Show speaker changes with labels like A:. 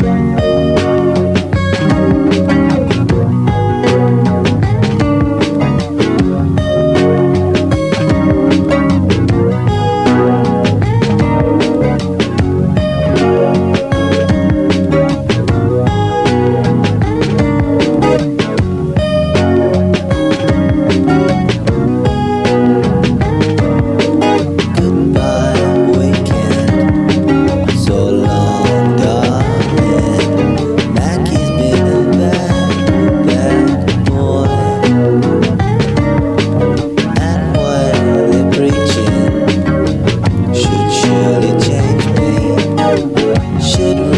A: Thank you. should